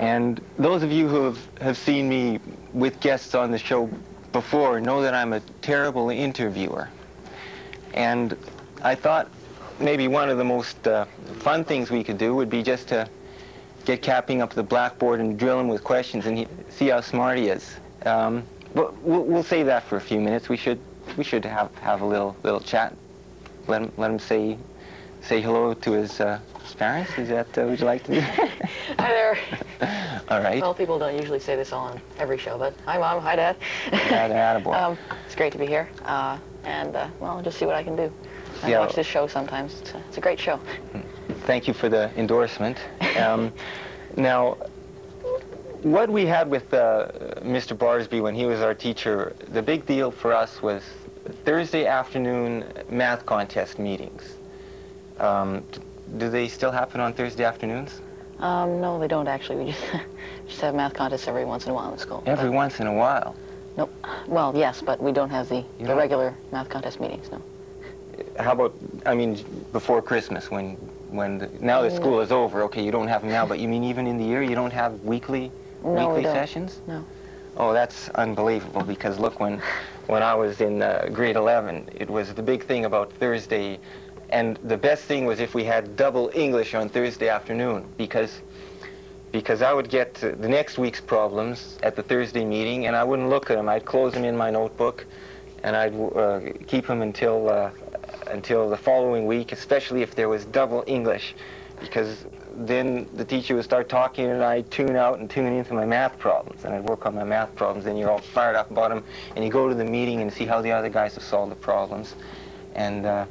And those of you who have, have seen me with guests on the show before know that I'm a terrible interviewer. And I thought maybe one of the most uh, fun things we could do would be just to get Ka-Ping up the blackboard and drill him with questions and he, see how smart he is. Um, but we'll, we'll save that for a few minutes. We should we should have have a little little chat. Let him let him say say hello to his, uh, parents. Is that uh, would you like to do? Hi there. All right. Well, people don't usually say this on every show, but hi, Mom. Hi, Dad. Atta- attaboy. um, it's great to be here. Uh, and, uh, well, I'll just see what I can do. I Yeah. watch this show sometimes. It's a, it's a great show. Thank you for the endorsement. Um, now, what we had with uh, Mr. Barsby when he was our teacher, the big deal for us was Thursday afternoon math contest meetings. Um, do they still happen on Thursday afternoons? Um, no, they don't actually. We just, just have math contests every once in a while in school. Every But- once in a while. Nope. Well, yes, but we don't have the, the regular math contest meetings, no. How about, I mean, before Christmas when, when the, now the school is over, okay, you don't have them now, but you mean even in the year you don't have weekly, No, weekly don't. sessions? No. Oh, that's unbelievable because look, when, when I was in uh, grade 11, it was the big thing about Thursday, and the best thing was if we had double English on Thursday afternoon because, because I would get the next week's problems at the Thursday meeting and I wouldn't look at them. I'd close them in my notebook and I'd uh, keep them until, uh, until the following week, especially if there was double English because then the teacher would start talking and I'd tune out and tune into my math problems and I'd work on my math problems and you're all fired up about them and you go to the meeting and see how the other guys have solved the problems and uh,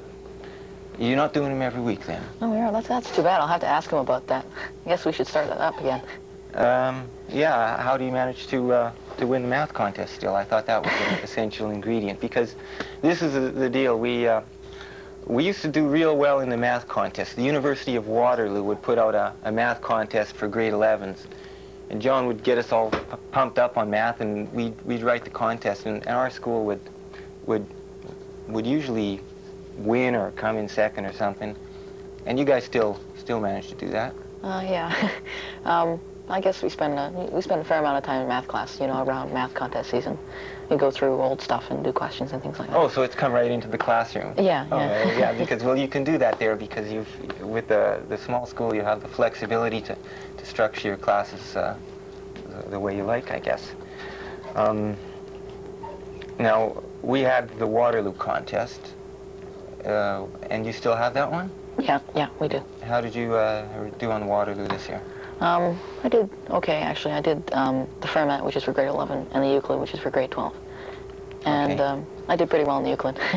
you're not doing them every week then. Oh, yeah, that's, that's too bad. I'll have to ask him about that. I guess we should start that up again. Um, yeah, how do you manage to uh, to win the math contest still? I thought that was an essential ingredient because this is the, the deal. We uh, we used to do real well in the math contest. The University of Waterloo would put out a, a math contest for grade 11s, and John would get us all p- pumped up on math, and we'd we'd write the contest, and, and our school would would would usually win or come in second or something. And you guys still still manage to do that. Uh, yeah. um, I guess we spend a, we spend a fair amount of time in math class, you know, around math contest season. We go through old stuff and do questions and things like that. Oh, so it's come right into the classroom. Yeah, Oh, yeah. uh, yeah, because well, you can do that there because you've with the the small school you have the flexibility to to structure your classes uh, the, the way you like, I guess. Um, now we had the Waterloo contest, uh, and you still have that one. Yeah, yeah, we do. How did you uh, do on Waterloo this year? Um, I did okay, actually. I did um, the Fermat, which is for grade 11, and the Euclid, which is for grade 12. And Okay. um, I did pretty well in the Euclid.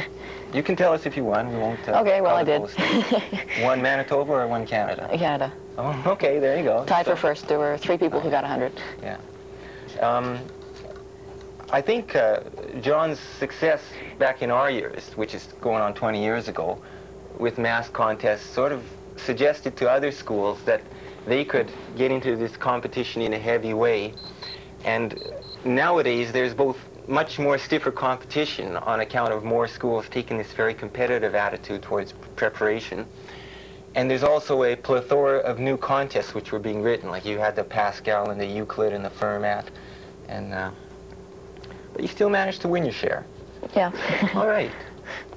You can tell us if you won. We won't. Uh, okay, well, I did. one Manitoba or one Canada? Canada. Oh, okay, there you go. Tied for first. There were three people who got 100. Yeah. I think uh, John's success back in our years, which is going on 20 years ago, with math contests, sort of suggested to other schools that they could get into this competition in a heavy way. And nowadays, there's both much more stiffer competition on account of more schools taking this very competitive attitude towards preparation. And there's also a plethora of new contests which were being written, like you had the Pascal and the Euclid and the Fermat, and uh, but you still managed to win your share. Yeah. All right,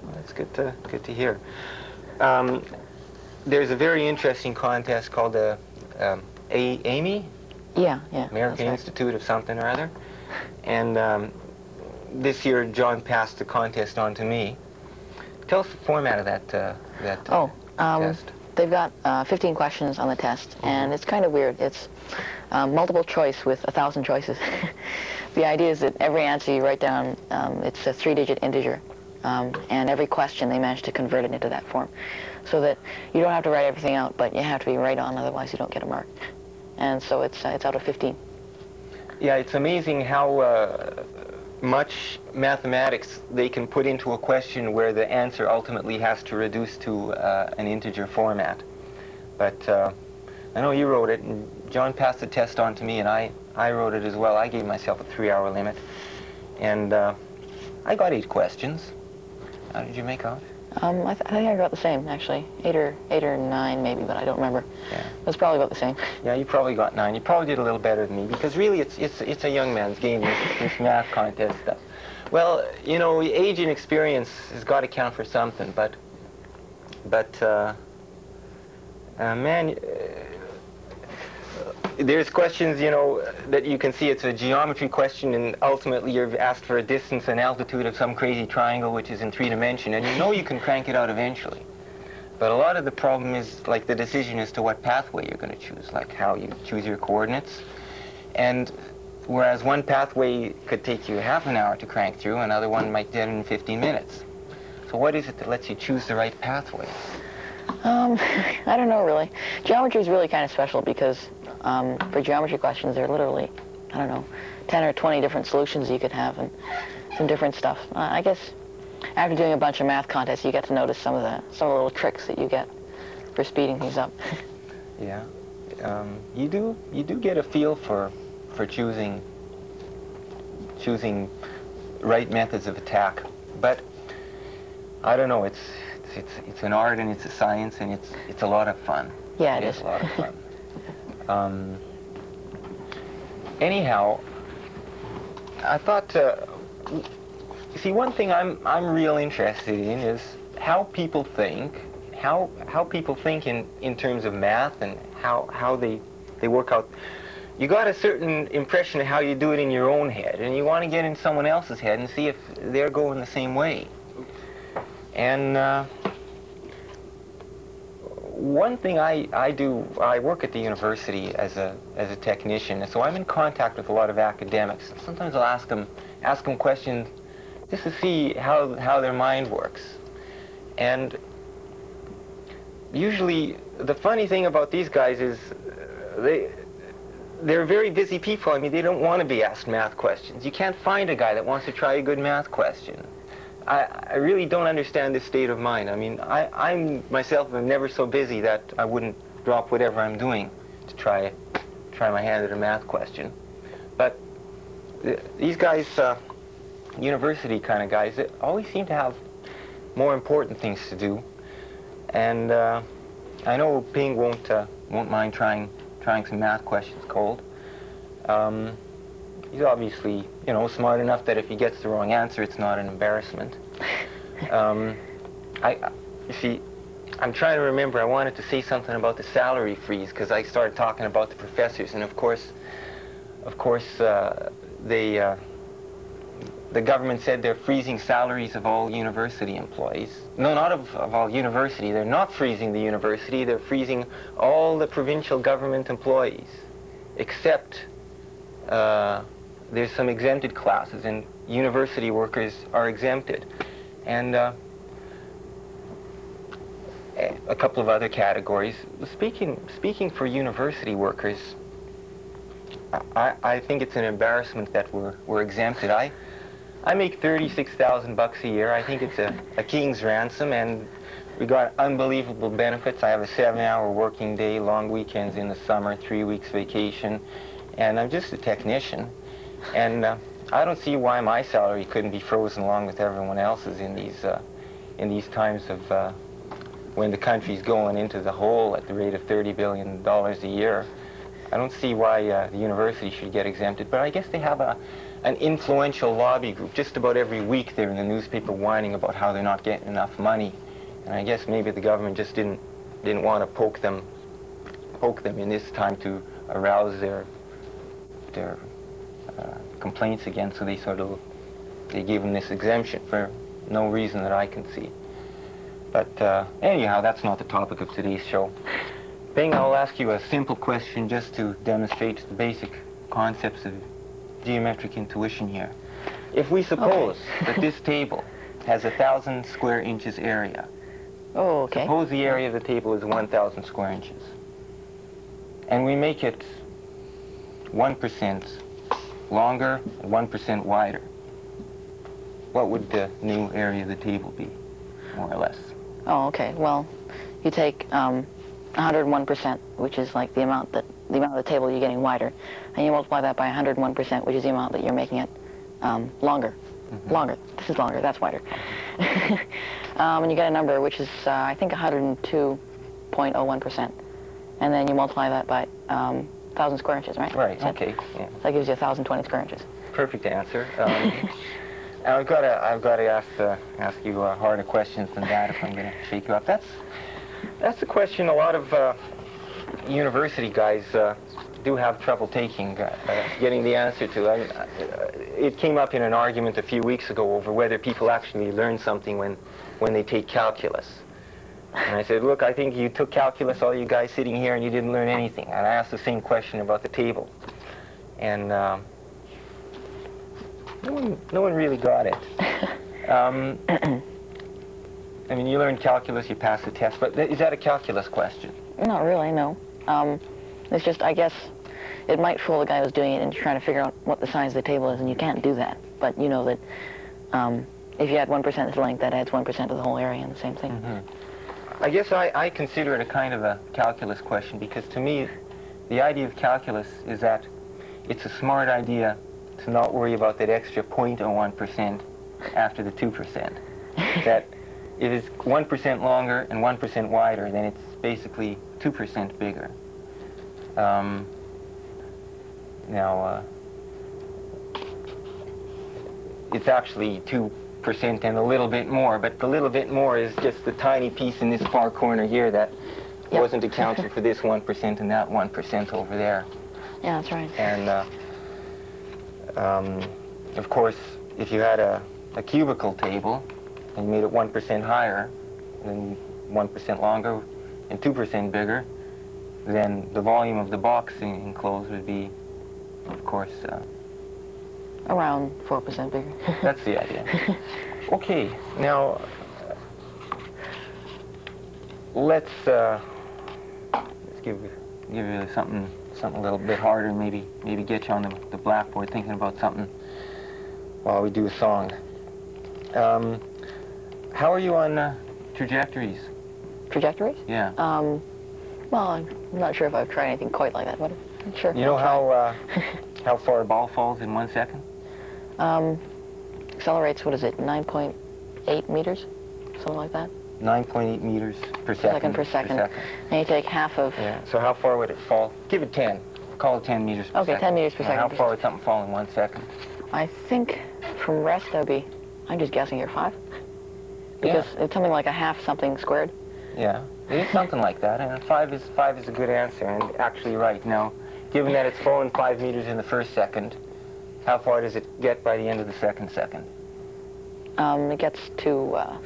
well, that's good to good to hear. Um, there's a very interesting contest called the um, A AMI, yeah, yeah. American right. Institute of something or other, and um, this year John passed the contest on to me. Tell us the format of that uh, that uh, Oh, um, test. they've got uh, 15 questions on the test, and it's kind of weird. It's um, multiple choice with a thousand choices. the idea is that every answer you write down, um, it's a three-digit integer, um, and every question they manage to convert it into that form, so that you don't have to write everything out, but you have to be right on, otherwise you don't get a mark. And so it's uh, it's out of 15. Yeah, it's amazing how uh, much mathematics they can put into a question where the answer ultimately has to reduce to uh, an integer format. But uh, I know you wrote it, and John passed the test on to me, and I, I wrote it as well. I gave myself a three-hour limit, and uh, I got eight questions. How did you make out? Um, I, th- I think I got the same actually, eight or eight or nine maybe, but I don't remember. Yeah. It was probably about the same. Yeah, you probably got nine. You probably did a little better than me because really it's it's it's a young man's game. This, this math contest stuff. Well, you know, age and experience has got to count for something, but but uh, uh, man. Uh, there's questions, you know, that you can see it's a geometry question, and ultimately you're asked for a distance and altitude of some crazy triangle which is in three dimension, and you know you can crank it out eventually. But a lot of the problem is like the decision as to what pathway you're going to choose, like how you choose your coordinates. And whereas one pathway could take you half an hour to crank through, another one might get in 15 minutes. So what is it that lets you choose the right pathway? Um, I don't know really. Geometry is really kind of special because um, for geometry questions, there are literally, I don't know, 10 or 20 different solutions you could have and some different stuff. Uh, I guess after doing a bunch of math contests, you get to notice some of the some of the little tricks that you get for speeding things up. Yeah, um, you do you do get a feel for for choosing choosing right methods of attack, but I don't know. It's it's it's, it's an art and it's a science and it's it's a lot of fun. yeah, it It is is. a lot of fun. Um, anyhow, I thought, uh, see, one thing I'm I'm real interested in is how people think, how how people think in in terms of math and how how they they work out. You got a certain impression of how you do it in your own head, and you want to get in someone else's head and see if they're going the same way. And uh, one thing I, I do, I work at the university as a, as a technician, and so I'm in contact with a lot of academics. Sometimes I'll ask them, ask them questions just to see how, how their mind works. And usually, the funny thing about these guys is uh, they, they're very busy people. I mean, they don't want to be asked math questions. You can't find a guy that wants to try a good math question. I, I really don't understand this state of mind. I mean, I, I'm myself am never so busy that I wouldn't drop whatever I'm doing to try try my hand at a math question. But th- these guys, uh, university kind of guys, they always seem to have more important things to do. And uh, I know Ping won't uh, won't mind trying trying some math questions cold. Um, he's obviously, you know, smart enough that if he gets the wrong answer, it's not an embarrassment. Um, I, you see, I'm trying to remember. I wanted to say something about the salary freeze because I started talking about the professors, and of course, of course, uh, they, uh, the government said they're freezing salaries of all university employees. No, not of, of all university. They're not freezing the university. They're freezing all the provincial government employees, except uh, there's some exempted classes, and university workers are exempted. And uh, a- couple of other categories. Speaking, speaking for university workers, I, I think it's an embarrassment that we're, we're exempted. I, I make 36,000 bucks a year. I think it's a, a king's ransom, and we got unbelievable benefits. I have a seven-hour working day, long weekends in the summer, three weeks vacation, and I'm just a technician. And uh, I don't see why my salary couldn't be frozen along with everyone else's in these uh, in these times of uh, when the country's going into the hole at the rate of 30 billion dollars a year. I don't see why uh, the university should get exempted, but I guess they have a an influential lobby group. Just about every week they're in the newspaper whining about how they're not getting enough money. And I guess maybe the government just didn't didn't want to poke them poke them in this time to arouse their their uh, complaints again, so they sort of they gave them this exemption for no reason that I can see. But uh, anyhow, that's not the topic of today's show. Ping, I'll ask you a simple question just to demonstrate the basic concepts of geometric intuition here. If we suppose that this table has a thousand square inches area, Oh, okay. suppose the area of the table is 1,000 square inches, and we make it 1% longer 1% wider, what would the new area of the table be, more or less? Oh, okay. Well, you take um, 101%, which is like the amount that the amount of the table you're getting wider, and you multiply that by 101%, which is the amount that you're making it um, longer. Longer. This is longer. That's wider. Um, and you get a number which is, uh, I think, 102.01%. And then you multiply that by um, 1,000 square inches, right? Right, So okay. Yeah. That gives you 1,020 square inches. Perfect answer. Um, I've got to I've got to ask uh, ask you uh, harder questions than that if I'm going to shake you up. That's that's a question a lot of uh, university guys uh, do have trouble taking, uh, uh, getting the answer to. I, it came up in an argument a few weeks ago over whether people actually learn something when when they take calculus. And I said, look, I think you took calculus, all you guys sitting here, and you didn't learn anything. And I asked the same question about the table. And um, no one, no one really got it. Um, I mean, you learned calculus, you passed the test, but th- is that a calculus question? Not really, no. Um, it's just, I guess, it might fool the guy who's doing it and trying to figure out what the size of the table is, and you can't do that. But you know that um, if you add 1% to the length, that adds 1% to the whole area, and the same thing. I guess I, I consider it a kind of a calculus question because to me, the idea of calculus is that it's a smart idea to not worry about that extra 0.01% after the 2%. that if it's 1% longer and 1% wider, then it's basically 2% bigger. Um, now, uh, it's actually 2% and a little bit more, but the little bit more is just the tiny piece in this far corner here that Yep. wasn't accounted for this 1% and that 1% over there. Yeah, that's right. And, uh, um, of course, if you had a, a cubicle table and you made it 1% higher, then 1% longer and 2% bigger, then the volume of the box enclosed would be, of course, uh, Around 4% bigger. that's the idea. Okay, now let's uh, let's give give you something something a little bit harder, maybe maybe get you on the, the blackboard thinking about something while we do a song. Um, how are you on uh, trajectories? Trajectories? Yeah. Um, well, I'm not sure if I've tried anything quite like that, but I'm sure. You know how uh, how far a ball falls in one second? Um, accelerates, what is it, 9.8 meters? Something like that? 9.8 meters per second. Second per second. And you take half of, Yeah. So how far would it fall? Give it 10. Call it 10 meters per Okay, second. 10 meters per second. How far would something fall in one second? I think from rest that'd be, I'm just guessing here, five? Because it's something like a half something squared. Yeah. It's something like that, and five is five is a good answer, and actually right. Now, given that it's fallen five meters in the first second, how far does it get by the end of the second second? Um, it gets to, uh,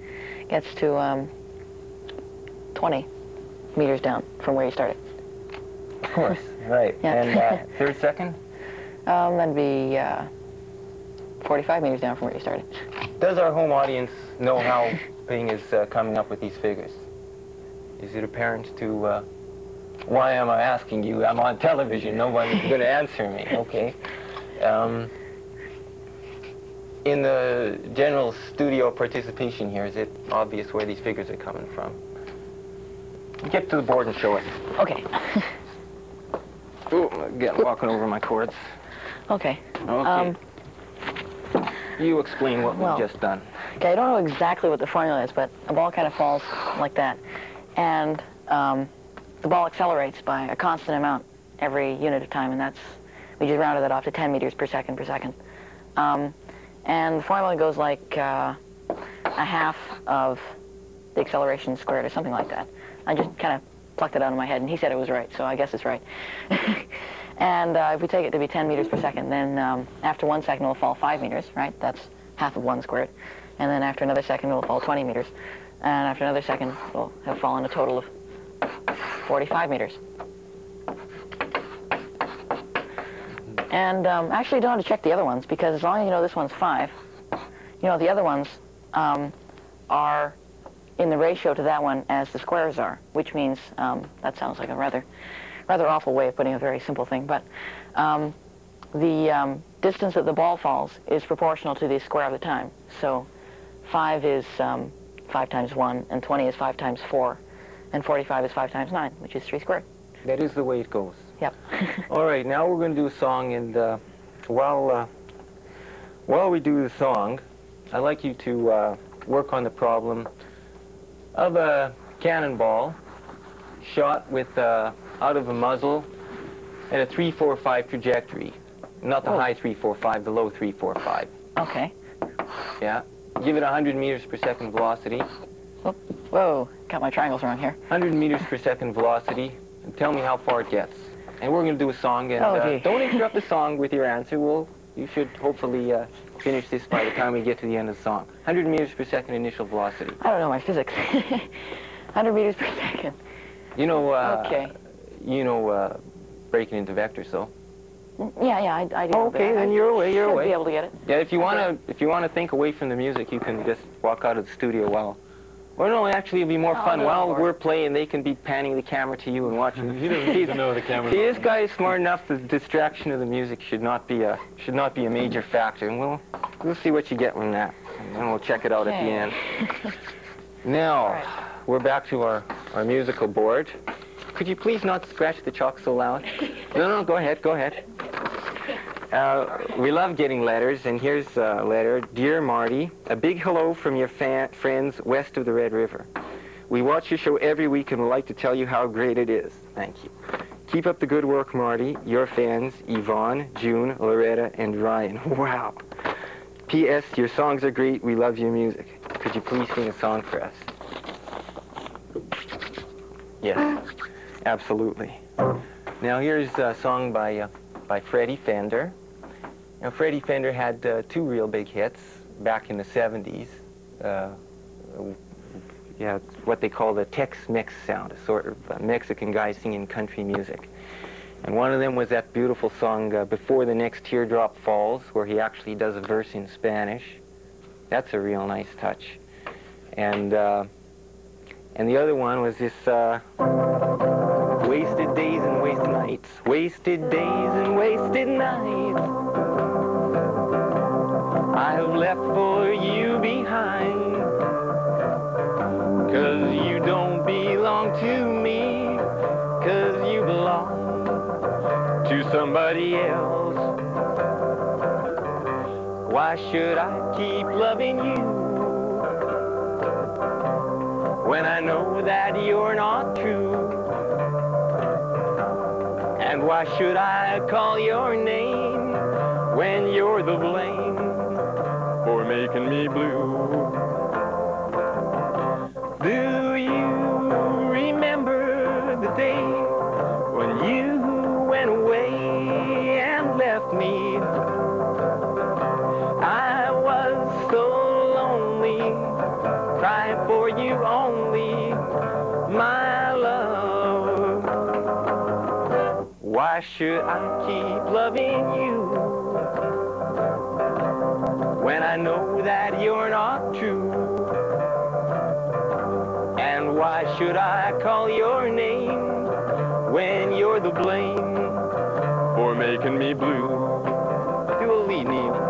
gets to um, 20 meters down from where you started. Of course. right. Yeah. And uh, third second? Um, that'd be uh, 45 meters down from where you started. Does our home audience know how Ping is uh, coming up with these figures? Is it apparent to, uh, why am I asking you? I'm on television. Nobody's going to answer me. Okay. Um, in the general studio participation here, is it obvious where these figures are coming from? Get to the board and show it. Okay. Ooh, again, walking over my cords. okay. Okay. Um, you explain what well- we've just done. Okay, I don't know exactly what the formula is, but a ball kind of falls like that. And um, the ball accelerates by a constant amount every unit of time, and that's, we just rounded that off to 10 meters per second per second. Um, and the formula goes like uh, a half of the acceleration squared or something like that. I just kind of plucked it out of my head, and he said it was right, so I guess it's right. and uh, if we take it to be 10 meters per second, then um, after one second it'll fall 5 meters, right? That's half of 1 squared. And then after another second it'll fall 20 meters. And after another second it'll have fallen a total of 45 meters. And um, actually, don't have to check the other ones because as long as you know this one's 5, you know the other ones um, are in the ratio to that one as the squares are, which means um, that sounds like a rather, rather awful way of putting a very simple thing, but um, the um, distance that the ball falls is proportional to the square of the time. So 5 is um, 5 times 1, and 20 is 5 times 4, and 45 is 5 times 9, which is 3 squared. That is the way it goes. Yep. All right, now we're going to do a song, and uh, while uh, while we do the song, I'd like you to uh, work on the problem of a cannonball shot with uh, out of a muzzle at a 345 trajectory. Not the Oh. high 345, the low 345. Okay. Yeah. Give it 100 meters per second velocity. Whoa, got my triangles wrong here. 100 meters per second velocity. And tell me how far it gets. And we're going to do a song. And Oh, uh, don't interrupt the song with your answer. We'll, you should hopefully uh, finish this by the time we get to the end of the song. 100 meters per second initial velocity. I don't know my physics. 100 meters per second. You know, uh, Okay. you know, uh, breaking into vectors, so. Mm, Yeah, yeah, I, I do. Okay, then you're away, you're away. be able to get it. Yeah, if you wanna, if you wanna think away from the music, you can just walk out of the studio while. Or no, actually, it'll be more No, fun no, while we're playing. They can be panning the camera to you and watching. He doesn't need to know the camera's See, this guy is smart enough. The distraction of the music should not be a should not be a major factor, and we'll we'll see what you get from that, and then we'll check it out at the end. Now, All right. we're back to our our musical board. Could you please not scratch the chalk so loud? No, no, go ahead, go ahead. Uh, we love getting letters, and here's a letter. Dear Marty, a big hello from your friends west of the Red River. We watch your show every week and would like to tell you how great it is. Thank you. Keep up the good work, Marty. Your fans, Yvonne, June, Loretta, and Ryan. Wow. P.S. Your songs are great. We love your music. Could you please sing a song for us? Yes, absolutely. Now here's a song by uh, by Freddie Fender. Now Freddie Fender had uh, two real big hits back in the 70s. Uh, yeah, what they call the Tex-Mex sound, a sort of uh, Mexican guy singing country music. And one of them was that beautiful song, uh, Before the Next Teardrop Falls, where he actually does a verse in Spanish. That's a real nice touch. And, uh, and the other one was this, uh, wasted nights, wasted days and wasted nights. I have left for you behind. Cause you don't belong to me, cause you belong to somebody else. Why should I keep loving you when I know that you're not true? And why should I call your name when you're the blame for making me blue? Why should I keep loving you when I know that you're not true? And why should I call your name when you're the blame for making me blue? Do a lead, Neil.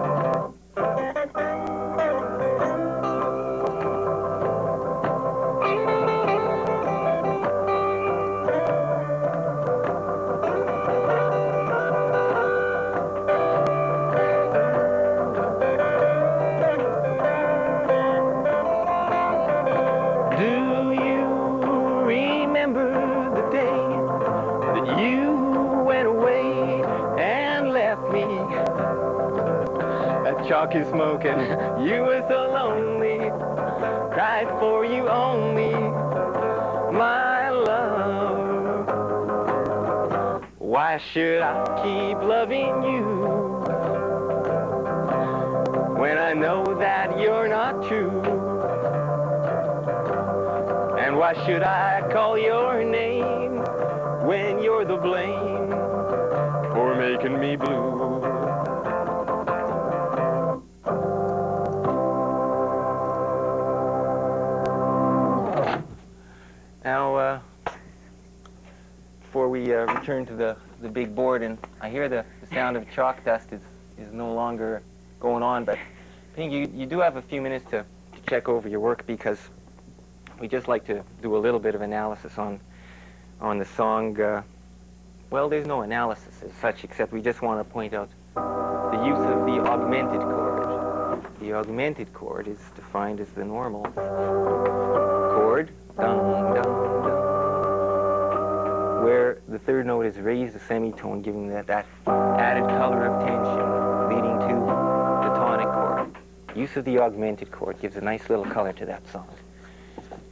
That chalk is smoking. You were so lonely. Cried for you only, my love. Why should I keep loving you when I know that you're not true? And why should I call your name when you're the blame for making me blue? Uh, return to the, the big board, and I hear the, the sound of chalk dust is, is no longer going on, but I think you, you do have a few minutes to, to check over your work because we just like to do a little bit of analysis on on the song. Uh, well, there's no analysis as such, except we just want to point out the use of the augmented chord. The augmented chord is defined as the normal chord, dum, dum, dum, where the third note is raised a semitone, giving that, that added color of tension, leading to the tonic chord. Use of the augmented chord gives a nice little color to that song.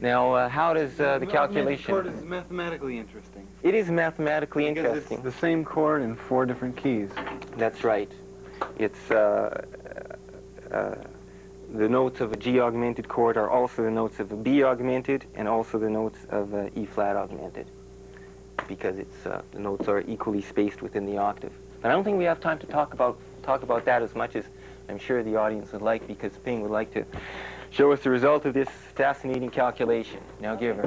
Now, uh, how does uh, the calculation... The chord is mathematically interesting. It is mathematically Because interesting. it's the same chord in four different keys. That's right. It's uh, uh, the notes of a G augmented chord are also the notes of a B augmented and also the notes of a E flat augmented because it's uh, the notes are equally spaced within the octave. But I don't think we have time to talk about talk about that as much as I'm sure the audience would like because Ping would like to show us the result of this fascinating calculation. Now give her.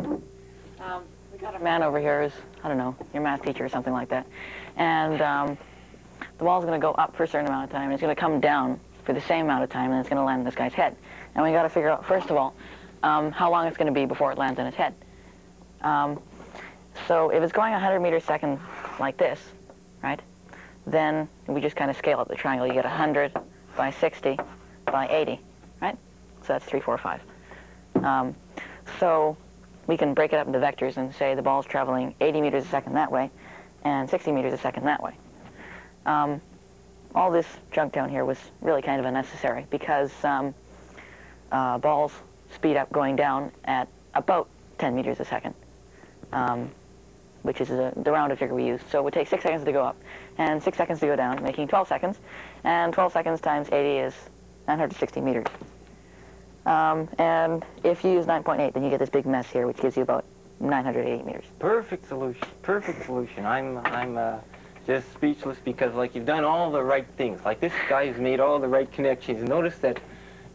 Um, we got a man over here who's, I don't know, your math teacher or something like that. And um, the ball's going to go up for a certain amount of time, and it's going to come down for the same amount of time, and it's going to land in this guy's head. And we got to figure out, first of all, um, how long it's going to be before it lands in his head. Um, so if it's going 100 meters a second like this, right, then we just kind of scale up the triangle. You get 100 by 60 by 80, right? So that's 3, 4, 5. Um, so we can break it up into vectors and say the ball's traveling 80 meters a second that way and 60 meters a second that way. Um, all this junk down here was really kind of unnecessary because um, uh, balls speed up going down at about 10 meters a second, um, which is uh the rounded figure we use. So it would take 6 seconds to go up and 6 seconds to go down, making 12 seconds. And 12 seconds times 80 is 960 meters. Um, and if you use 9.8, then you get this big mess here, which gives you about 980 meters. Perfect solution. Perfect solution. I'm I'm uh, just speechless because like you've done all the right things. Like this guy's made all the right connections. Notice that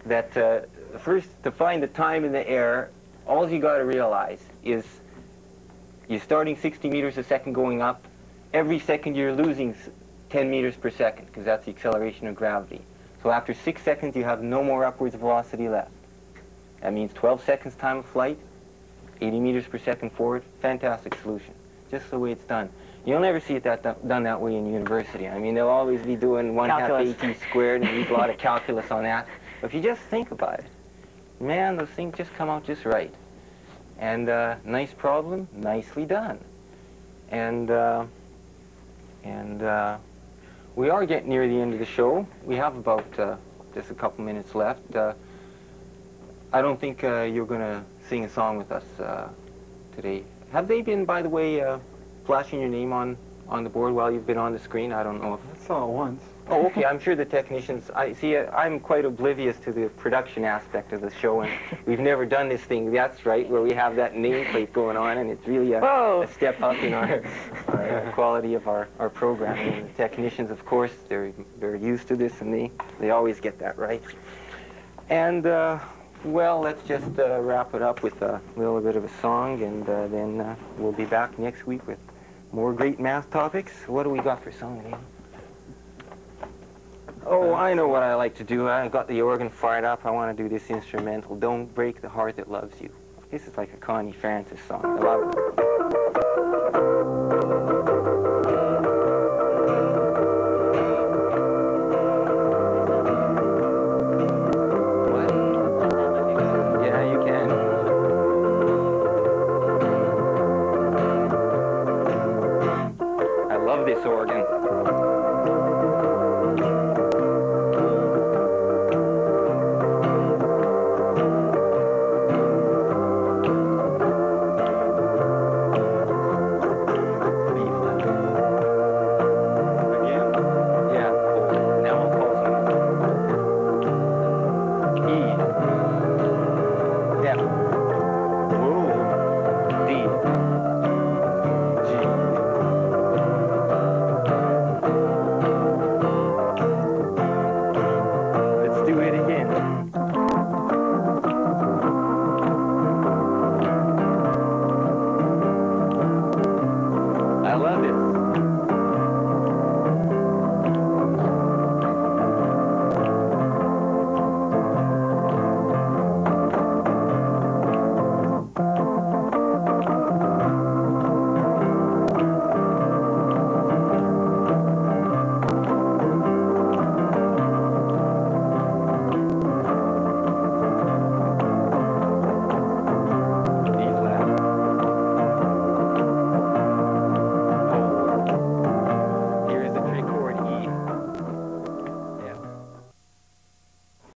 that uh, first to find the time in the air, all you got to realize is you're starting 60 meters a second going up. Every second you're losing 10 meters per second because that's the acceleration of gravity. So after six seconds you have no more upwards velocity left. That means 12 seconds time of flight. 80 meters per second forward, fantastic solution. Just the way it's done. You'll never see it that, done that way in university. I mean, they'll always be doing one Calculus. half AT squared and use a lot of calculus on that. But if you just think about it, man, those things just come out just right. And uh, nice problem, nicely done. And uh, and uh, we are getting near the end of the show. We have about uh, just a couple minutes left. Uh, I don't think uh, you're going to sing a song with us today. Have they been, by the way, flashing your name on, on the board while you've been on the screen? I don't know if... That's all at once. Oh, okay. I'm sure the technicians. I see. I'm quite oblivious to the production aspect of the show, and we've never done this thing. That's right, where we have that nameplate going on, and it's really a, a step up in our, our uh, quality of our, our programming. And the technicians, of course, they're they're used to this, and they they always get that right. And uh, well, let's just uh, wrap it up with a little bit of a song, and uh, then uh, we'll be back next week with more great math topics. What do we got for song, Liam? Oh, I know what I like to do. I got the organ fired up. I want to do this instrumental. Don't break the heart that loves you. This is like a Connie Francis song. I love it.